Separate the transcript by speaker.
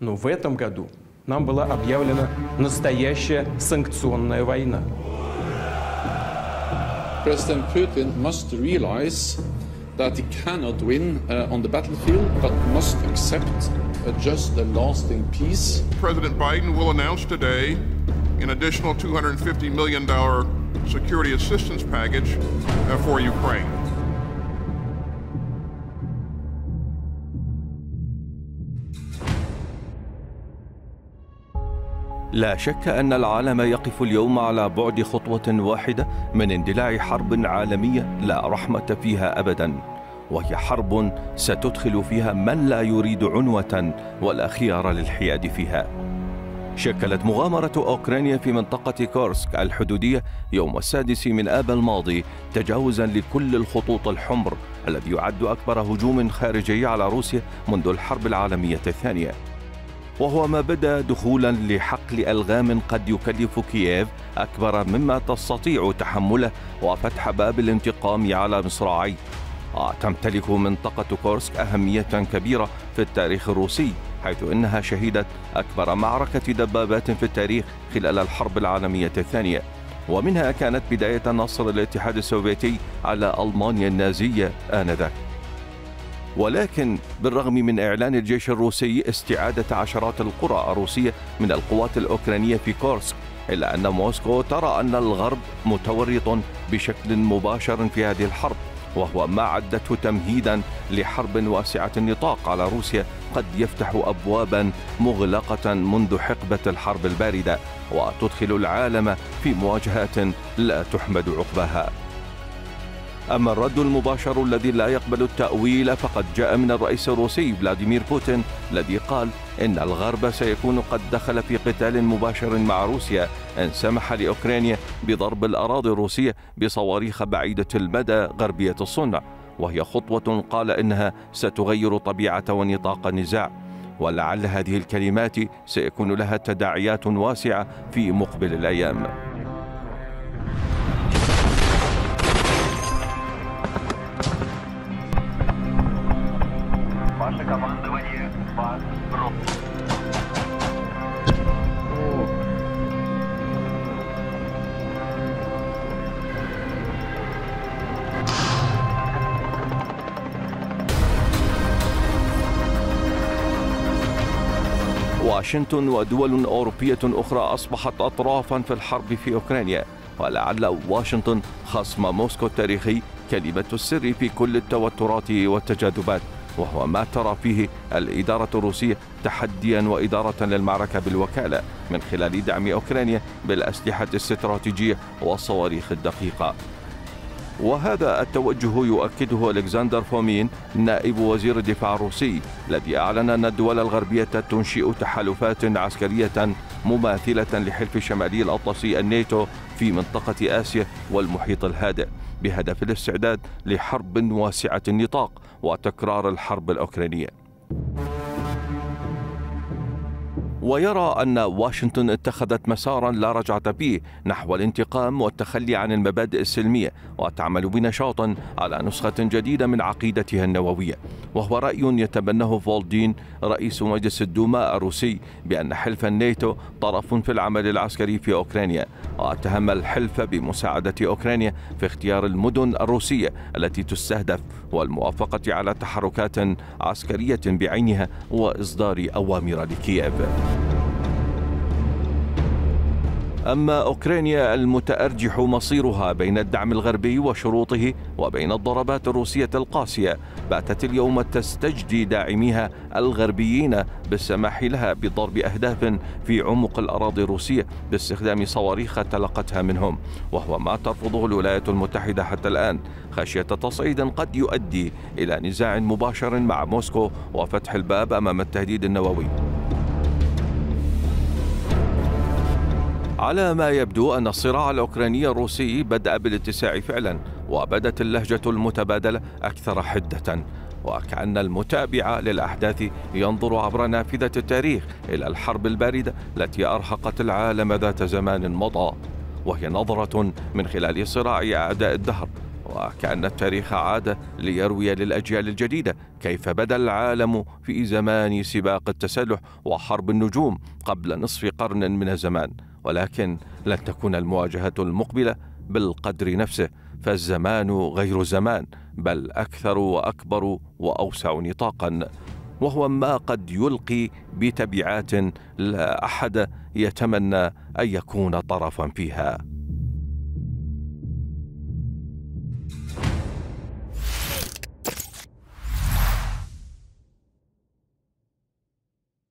Speaker 1: Но в этом году нам была объявлена настоящая санкционная война.
Speaker 2: President Putin must realize that he cannot win uh, on the battlefield, but must accept a just and lasting peace.
Speaker 3: President Biden will announce today an additional $250 million security assistance package uh, for Ukraine.
Speaker 4: لا شك أن العالم يقف اليوم على بعد خطوة واحدة من اندلاع حرب عالمية لا رحمة فيها ابدا وهي حرب ستدخل فيها من لا يريد عنوة ولا خيار للحياد فيها. شكلت مغامرة أوكرانيا في منطقة كورسك الحدودية يوم السادس من آب الماضي تجاوزا لكل الخطوط الحمر الذي يعد أكبر هجوم خارجي على روسيا منذ الحرب العالمية الثانية. وهو ما بدا دخولا لحقل ألغام قد يكلف كييف أكبر مما تستطيع تحمله وفتح باب الانتقام على مصراعي. تمتلك منطقة كورسك أهمية كبيرة في التاريخ الروسي حيث إنها شهدت أكبر معركة دبابات في التاريخ خلال الحرب العالمية الثانية. ومنها كانت بداية نصر الاتحاد السوفيتي على ألمانيا النازية آنذاك. ولكن بالرغم من إعلان الجيش الروسي استعادة عشرات القرى الروسية من القوات الأوكرانية في كورسك إلا أن موسكو ترى أن الغرب متورط بشكل مباشر في هذه الحرب وهو ما عدته تمهيدا لحرب واسعة النطاق على روسيا قد يفتح أبوابا مغلقة منذ حقبة الحرب الباردة وتدخل العالم في مواجهات لا تحمد عقباها. أما الرد المباشر الذي لا يقبل التأويل فقد جاء من الرئيس الروسي فلاديمير بوتين الذي قال إن الغرب سيكون قد دخل في قتال مباشر مع روسيا إن سمح لأوكرانيا بضرب الأراضي الروسية بصواريخ بعيدة المدى غربية الصنع. وهي خطوة قال إنها ستغير طبيعة ونطاق النزاع ولعل هذه الكلمات سيكون لها تداعيات واسعة في مقبل الأيام.
Speaker 5: командование вас
Speaker 4: واشنطن ودول أوروبية أخرى أصبحت أطرافا في الحرب في أوكرانيا ولعل واشنطن خصم موسكو التاريخي كلمة السر في كل التوترات والتجاذبات وهو ما ترى فيه الإدارة الروسية تحديا وإدارة للمعركة بالوكالة من خلال دعم أوكرانيا بالأسلحة الاستراتيجية والصواريخ الدقيقة. وهذا التوجه يؤكده ألكسندر فومين نائب وزير الدفاع الروسي الذي أعلن أن الدول الغربية تنشئ تحالفات عسكرية مماثلة لحلف شمالي الأطلسي الناتو في منطقة آسيا والمحيط الهادئ. بهدف الاستعداد لحرب واسعة النطاق وتكرار الحرب الأوكرانية. ويرى أن واشنطن اتخذت مسارا لا رجعة فيه نحو الانتقام والتخلي عن المبادئ السلمية وتعمل بنشاط على نسخة جديدة من عقيدتها النووية. وهو رأي يتبناه فولدين رئيس مجلس الدوما الروسي بأن حلف الناتو طرف في العمل العسكري في أوكرانيا. واتهم الحلف بمساعدة أوكرانيا في اختيار المدن الروسية التي تستهدف والموافقة على تحركات عسكرية بعينها وإصدار أوامر لكييف. أما أوكرانيا المتأرجح مصيرها بين الدعم الغربي وشروطه وبين الضربات الروسية القاسية. باتت اليوم تستجدي داعميها الغربيين بالسماح لها بضرب أهداف في عمق الأراضي الروسية باستخدام صواريخ تلقتها منهم وهو ما ترفضه الولايات المتحدة حتى الآن. خشية تصعيد قد يؤدي إلى نزاع مباشر مع موسكو وفتح الباب أمام التهديد النووي. على ما يبدو أن الصراع الأوكراني الروسي بدأ بالاتساع فعلا وبدت اللهجة المتبادلة أكثر حدة. وكأن المتابع للأحداث ينظر عبر نافذة التاريخ إلى الحرب الباردة التي أرهقت العالم ذات زمان مضى وهي نظرة من خلال صراع أعداء الدهر. وكأن التاريخ عاد ليروي للأجيال الجديدة كيف بدا العالم في زمان سباق التسلح وحرب النجوم قبل نصف قرن من الزمان. ولكن لن تكون المواجهة المقبلة بالقدر نفسه فالزمان غير زمان بل أكثر وأكبر وأوسع نطاقا وهو ما قد يلقي بتبعات لا أحد يتمنى أن يكون طرفا فيها.